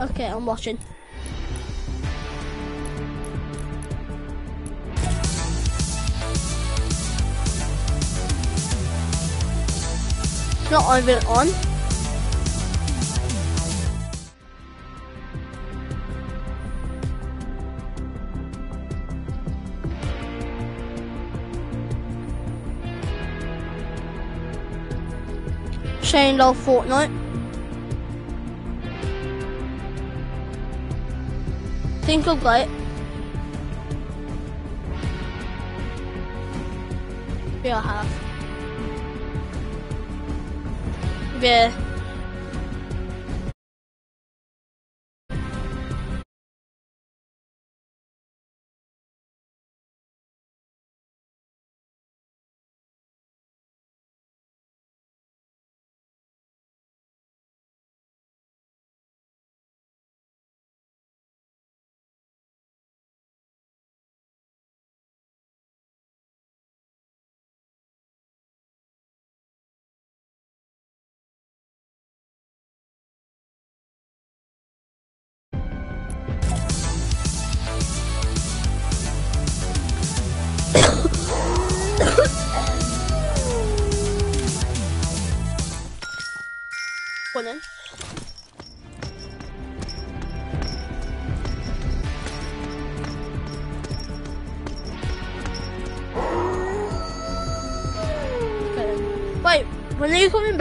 Okay, I'm watching. Not even on. Shane Lowe Fortnite. Think it. Yeah, I have. Yeah.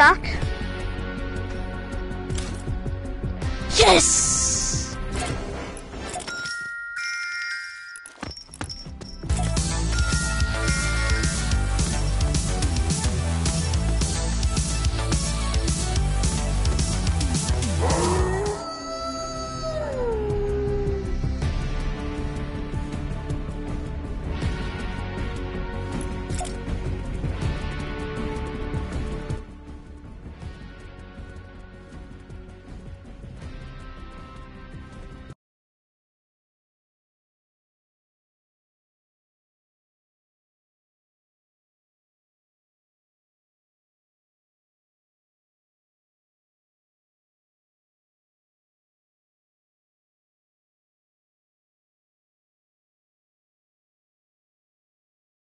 Back? Yes!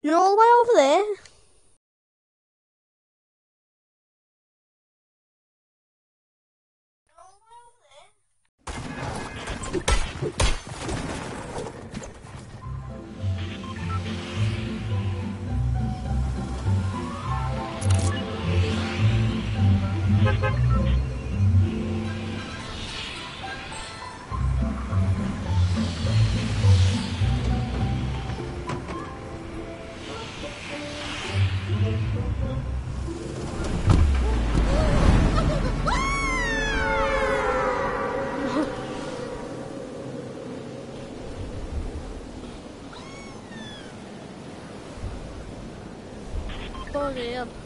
You're all the way over there. Oh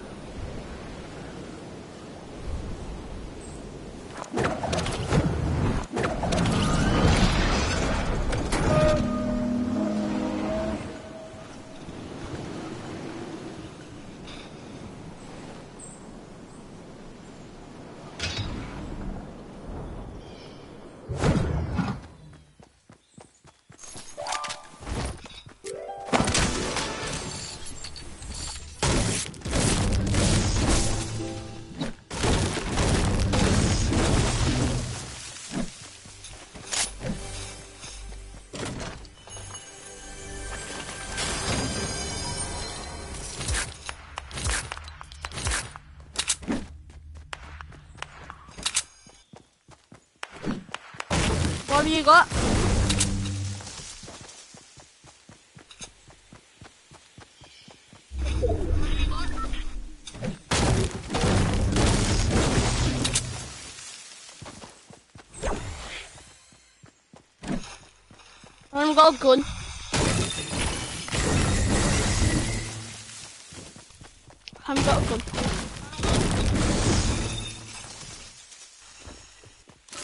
you got? I haven't got a gun. I haven't got a gun.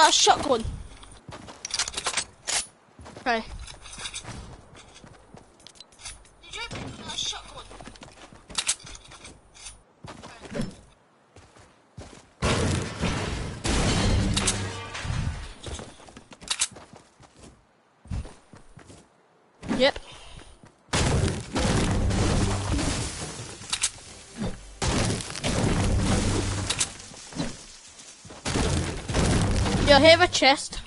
that shotgun? Have a chest.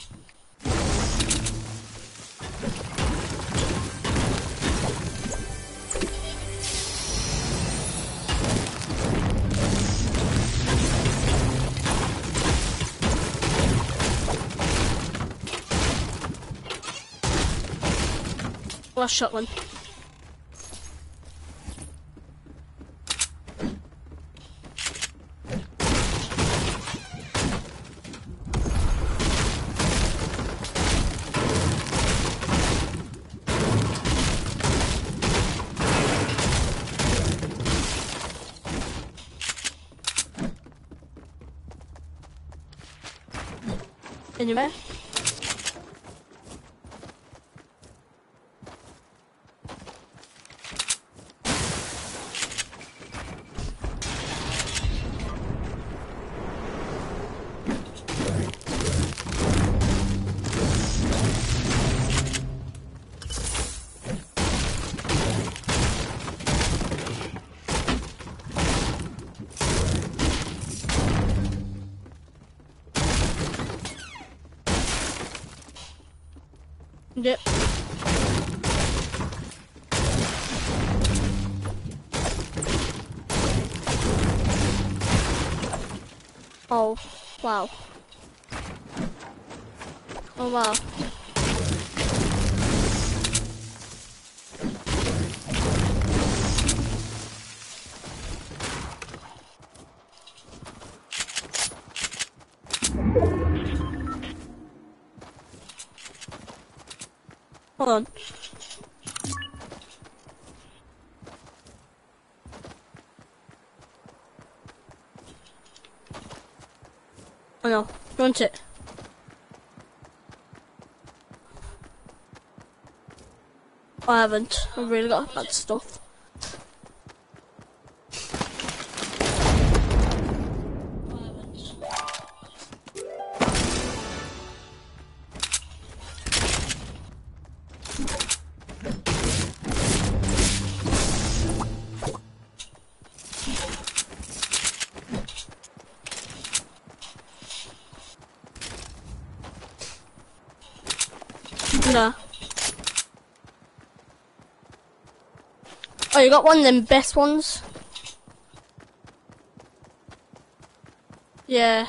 Last shotgun. Wow. Oh, wow. Hold on. Oh no, don't it. I haven't. I've really got bad stuff. Got one of them best ones? Yeah.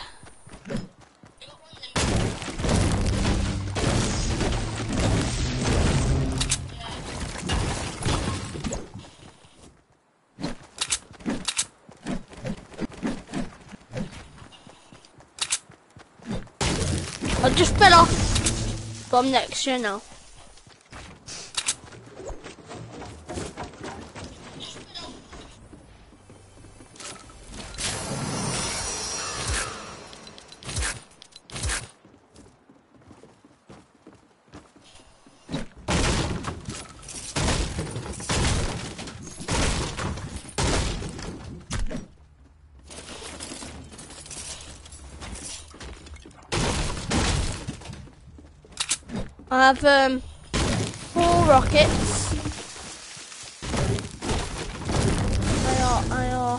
I just fell off. But I'm next year now. Have um four rockets. I are I are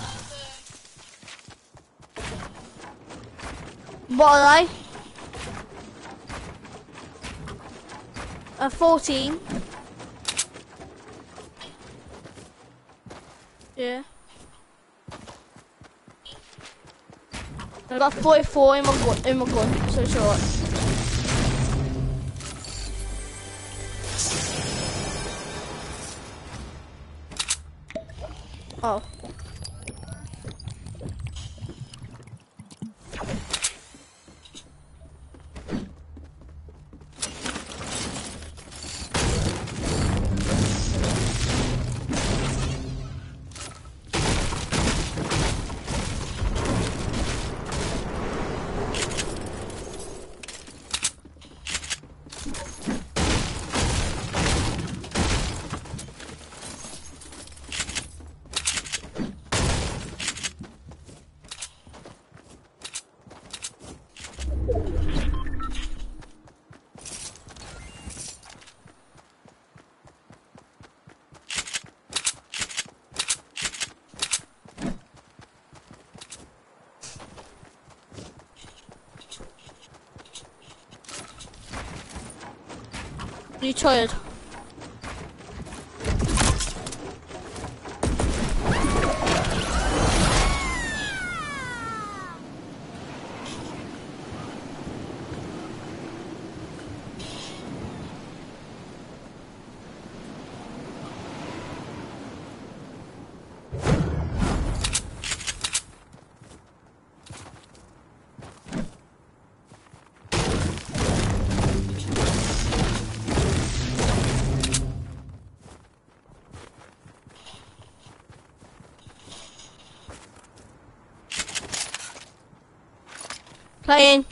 What are they? A fourteen. Yeah. I got 44 in my in my gun, so it's alright. Tired? Playing.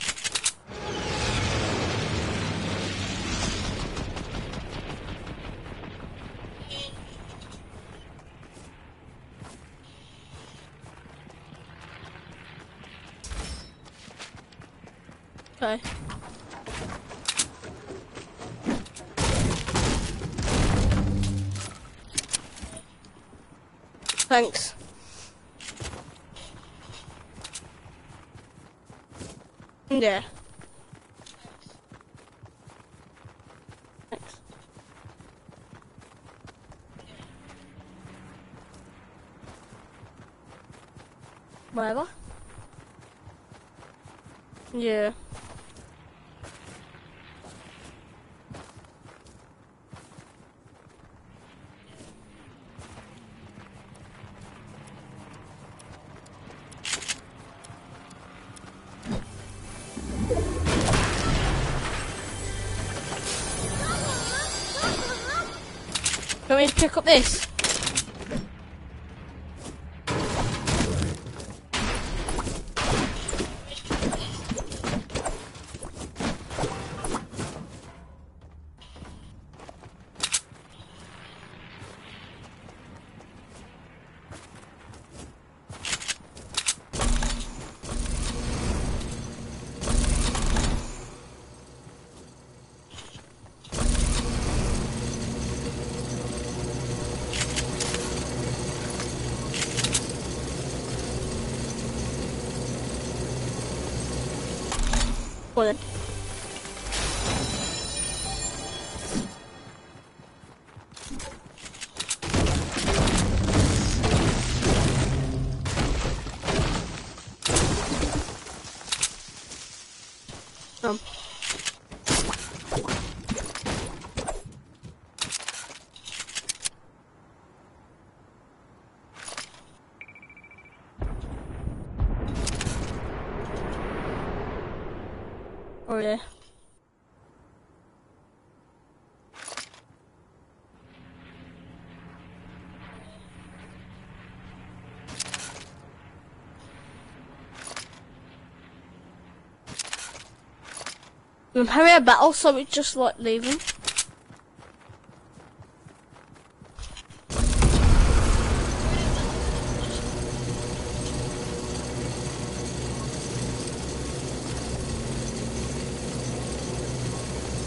Okay. Thanks. Yeah. Whatever. Yeah. Me up this? Go on then. Um. Oh yeah. Um, I'm having a battle, so it's just like leaving.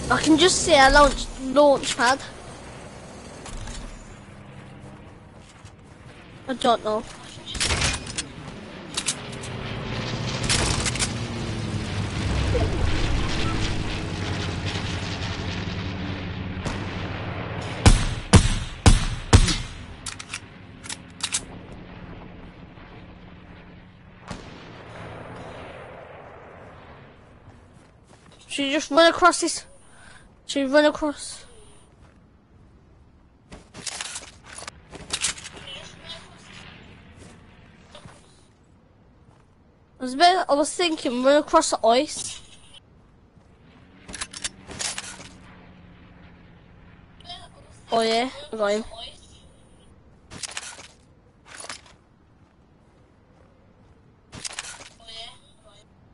I can just see a launch launch pad. I don't know. Just run across this? Should you run across? I was, bit, I was thinking run across the ice. Oh yeah, I got him.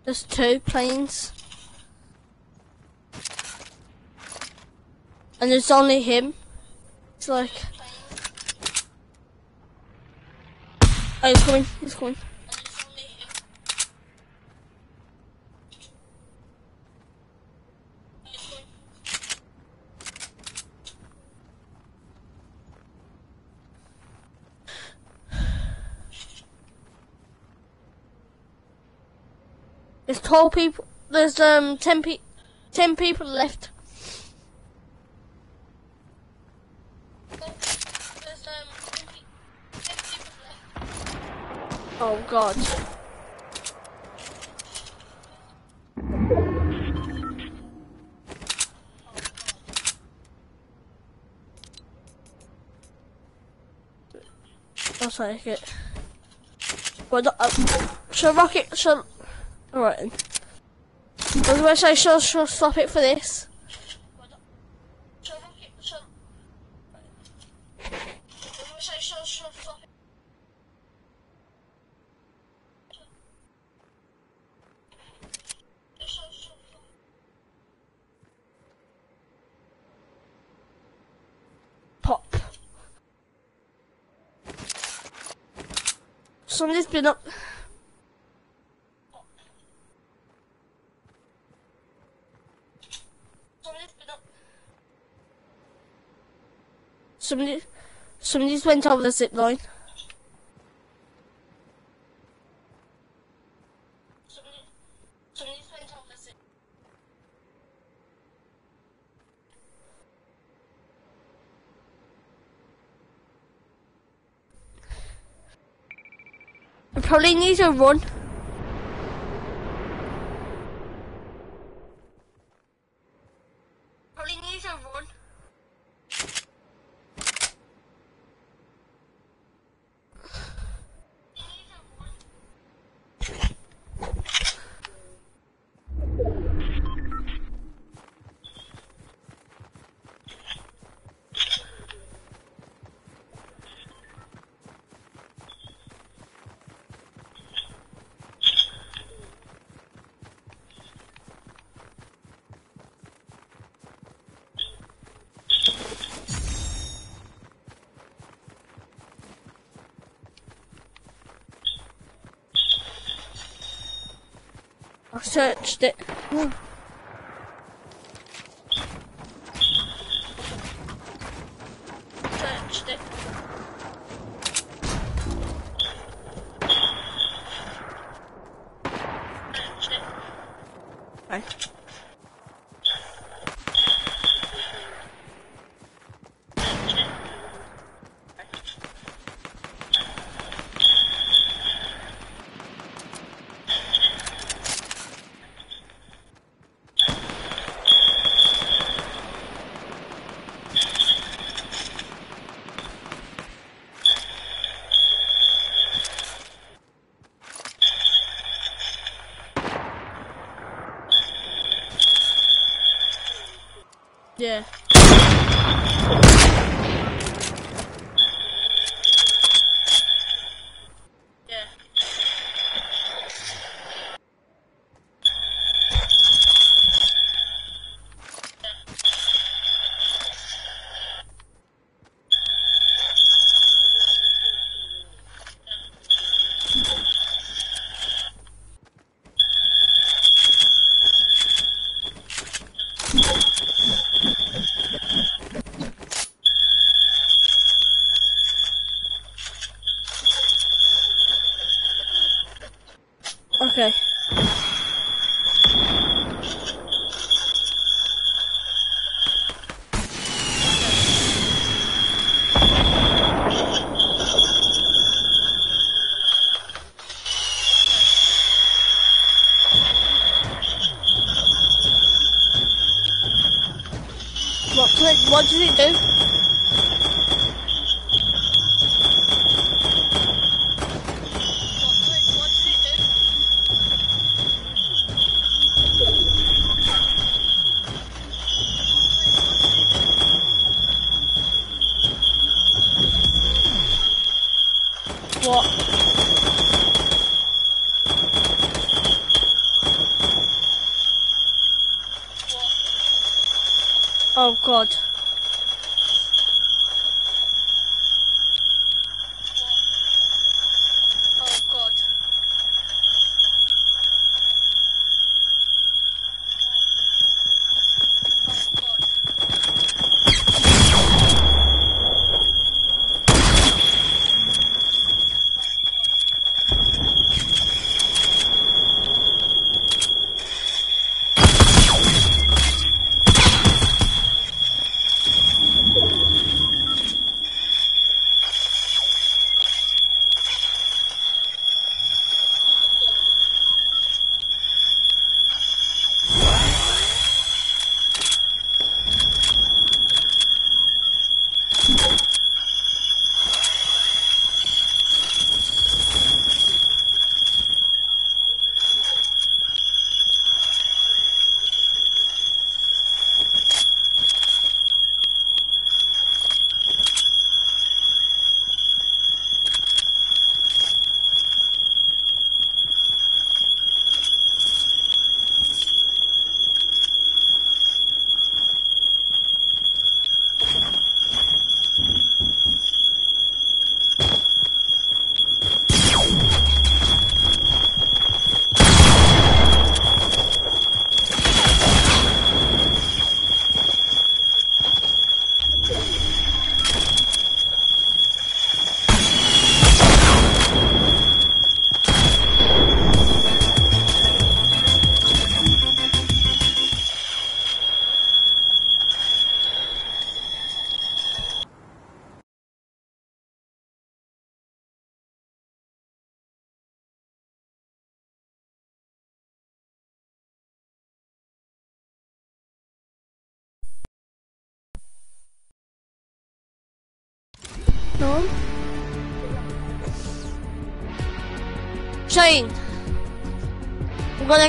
There's two planes. And it's only him. It's like... Oh, he's coming, he's coming. There's 12 people, there's um 10 pe 10 people left. Oh god. I'll take it. Well, uh, shall rocket, shall... Alright. I was going to say, shall, shall stop it for this? Been up. Somebody, somebody's went over the zip line. We probably need to run. Probably need to run. Searched it.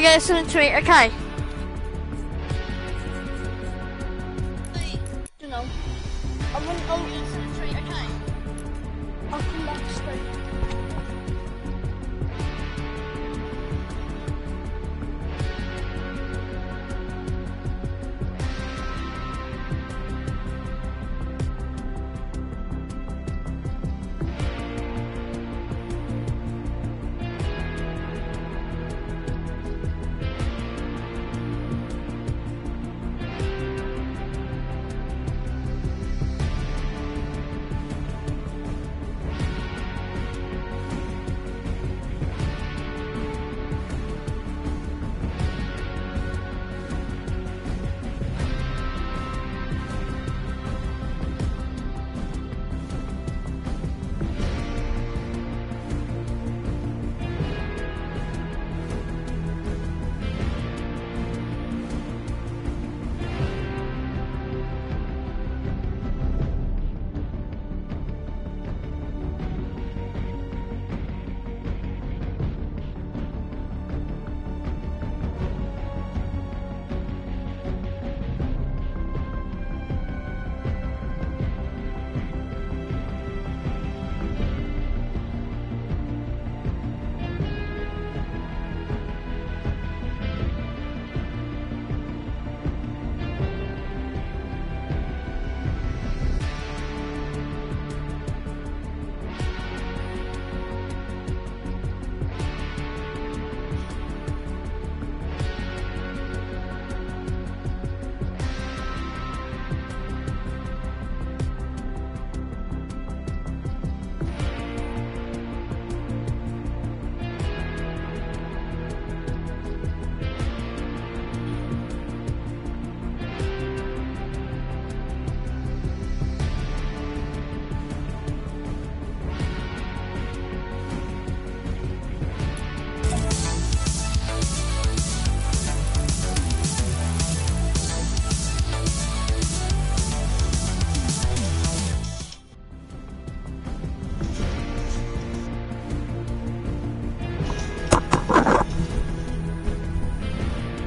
Get something to eat, okay? You know. I'm gonna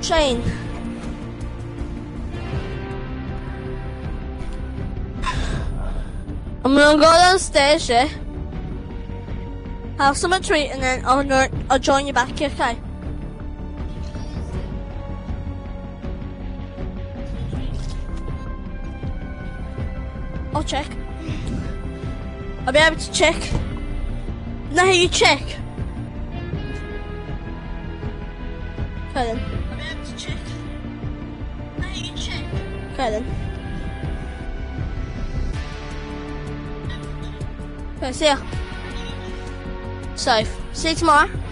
Shane. I'm gonna go downstairs, yeah? Have some treat and then I'll, I'll join you back, okay? I'll check. I'll be able to check. Now you check. Okay, see ya. Safe.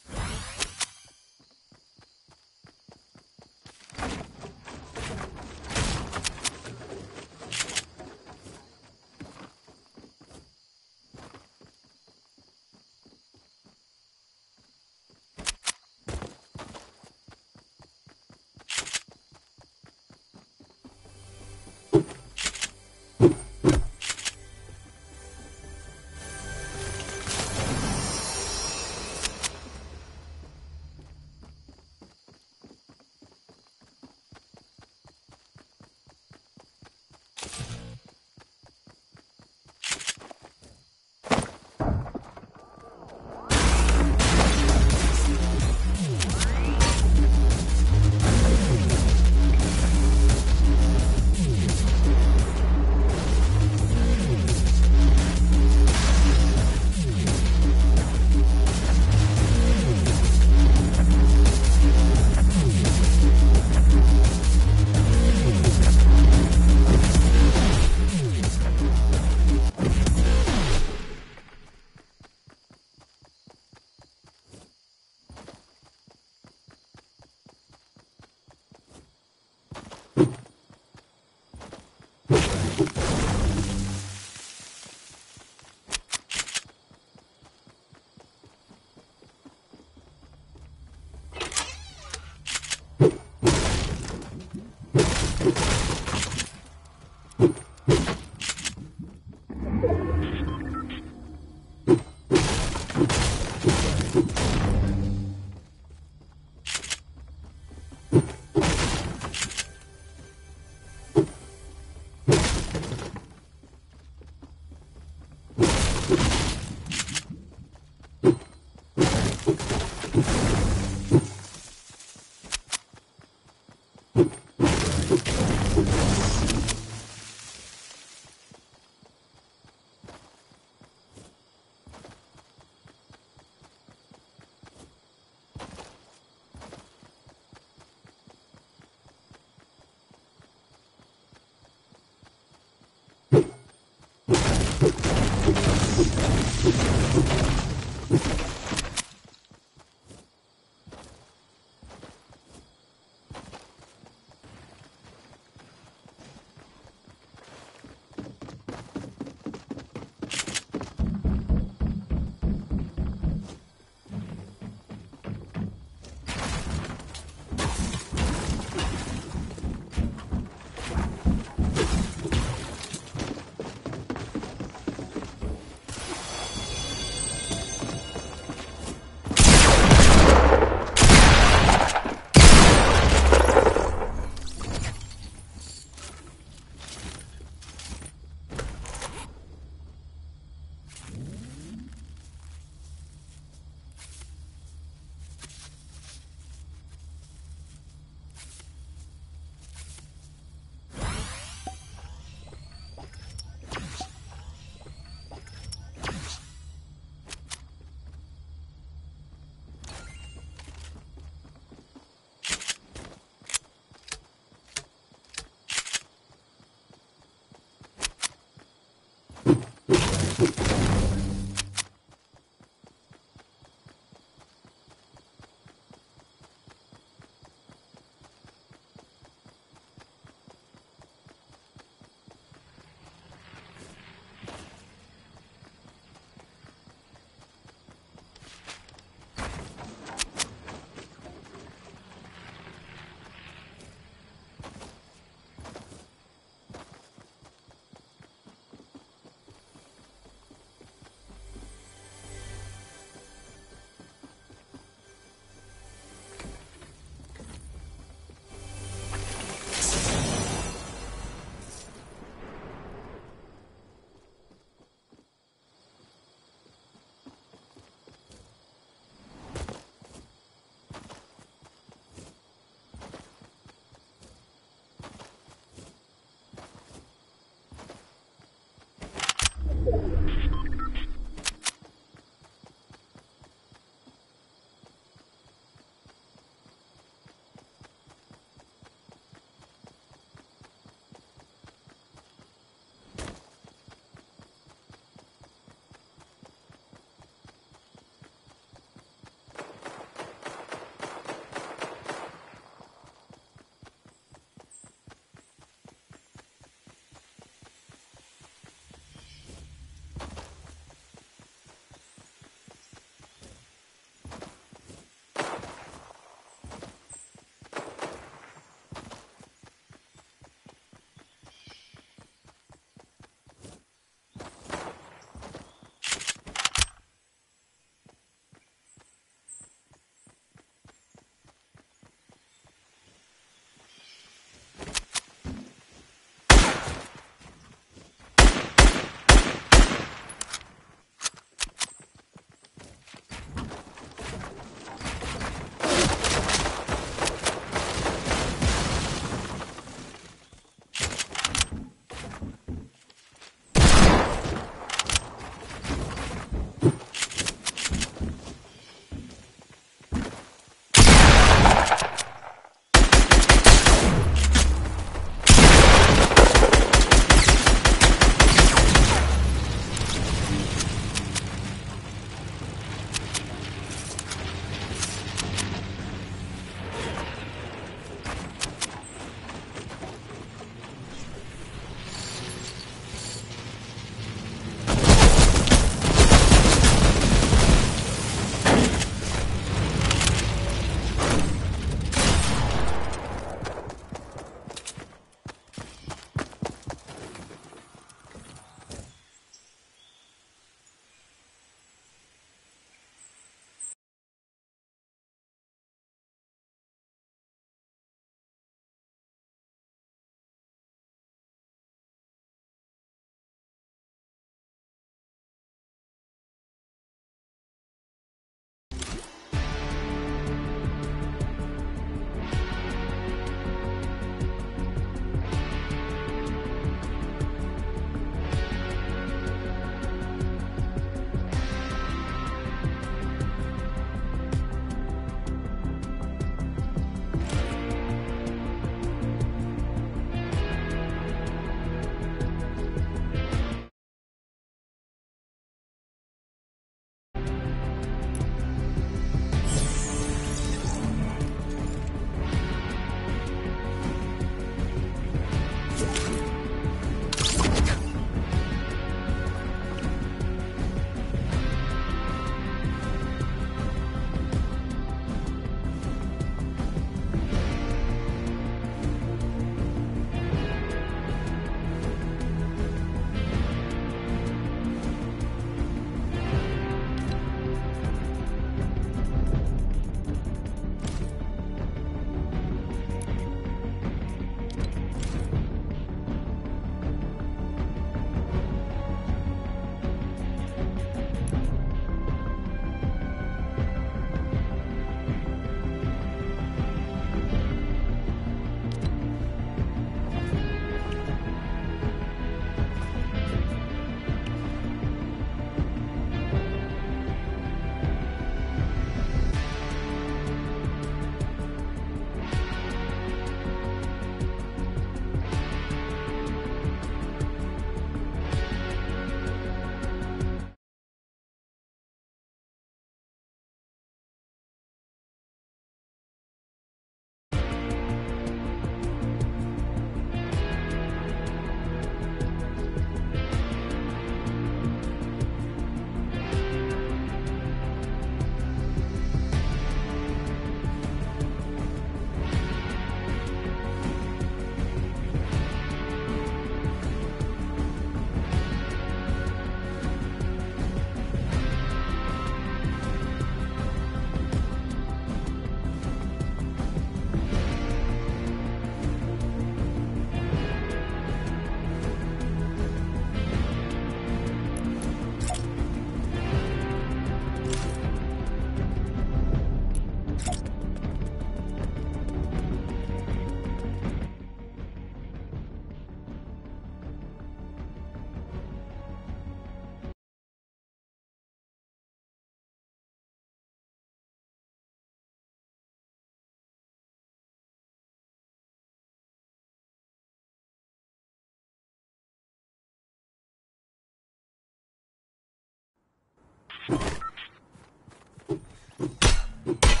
You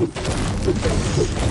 Let's go.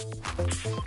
you